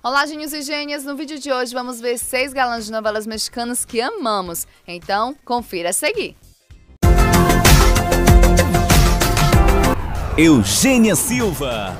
Olá, gênios e gênias! No vídeo de hoje vamos ver seis galãs de novelas mexicanas que amamos. Então, confira a seguir. Eugênia Silva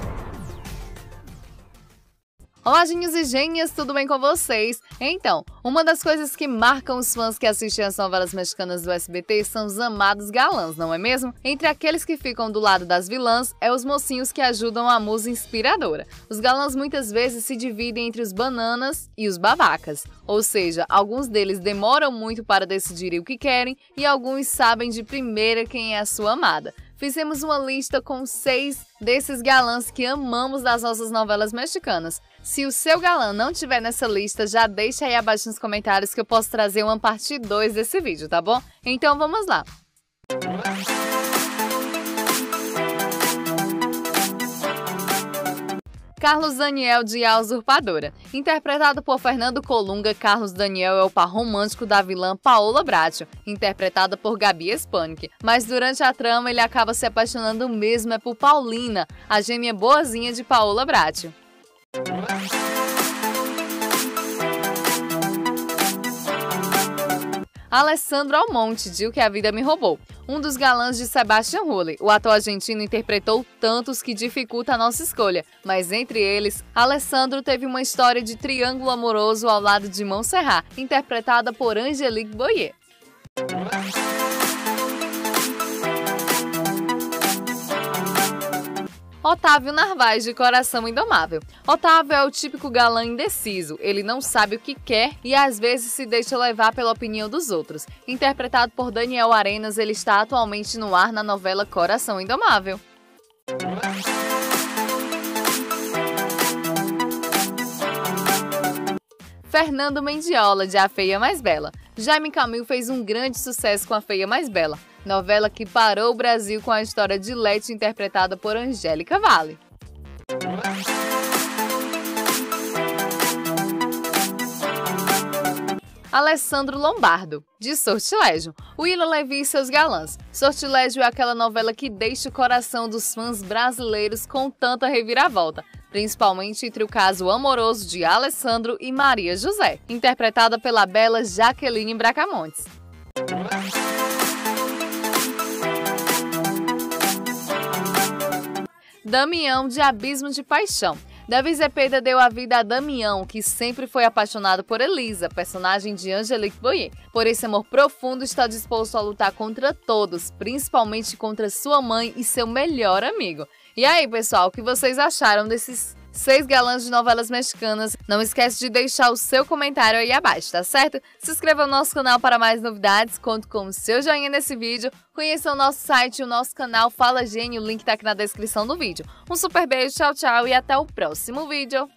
Olá, gênios e gênias, tudo bem com vocês? Então, uma das coisas que marcam os fãs que assistem as novelas mexicanas do SBT são os amados galãs, não é mesmo? Entre aqueles que ficam do lado das vilãs, é os mocinhos que ajudam a musa inspiradora. Os galãs muitas vezes se dividem entre os bananas e os babacas, ou seja, alguns deles demoram muito para decidirem o que querem e alguns sabem de primeira quem é a sua amada. Fizemos uma lista com seis desses galãs que amamos das nossas novelas mexicanas. Se o seu galã não tiver nessa lista, já deixa aí abaixo nos comentários que eu posso trazer uma parte 2 desse vídeo, tá bom? Então vamos lá! Carlos Daniel de A Usurpadora. Interpretado por Fernando Colunga, Carlos Daniel é o par romântico da vilã Paola Bracho, interpretada por Gabi Spanik. Mas durante a trama ele acaba se apaixonando mesmo é por Paulina, a gêmea boazinha de Paola Bracho. Alessandro Almonte, de O que a Vida Me Roubou. Um dos galãs de Sebastian Hulley, o ator argentino interpretou tantos que dificulta a nossa escolha, mas entre eles, Alessandro teve uma história de triângulo amoroso ao lado de Montserrat, interpretada por Angelique Boyer. Otávio Narvaez, de Coração Indomável. Otávio é o típico galã indeciso, ele não sabe o que quer e às vezes se deixa levar pela opinião dos outros. Interpretado por Daniel Arenas, ele está atualmente no ar na novela Coração Indomável. Fernando Mendiola, de A Feia Mais Bela. Jaime Camil fez um grande sucesso com A Feia Mais Bela novela que parou o Brasil com a história de Lete interpretada por Angélica Vale. Alessandro Lombardo, de Sortilégio. Willa Levi e seus galãs. Sortilégio é aquela novela que deixa o coração dos fãs brasileiros com tanta reviravolta, principalmente entre o caso amoroso de Alessandro e Maria José, interpretada pela bela Jaqueline Bracamontes. Damião de Abismo de Paixão. Davi Zepeda deu a vida a Damião, que sempre foi apaixonado por Elisa, personagem de Angelique Boyer. Por esse amor profundo, está disposto a lutar contra todos, principalmente contra sua mãe e seu melhor amigo. E aí, pessoal, o que vocês acharam desses seis galãs de novelas mexicanas. Não esquece de deixar o seu comentário aí abaixo, tá certo? Se inscreva no nosso canal para mais novidades, conto com o seu joinha nesse vídeo, conheça o nosso site e o nosso canal Fala Gênio, o link tá aqui na descrição do vídeo. Um super beijo, tchau, tchau e até o próximo vídeo.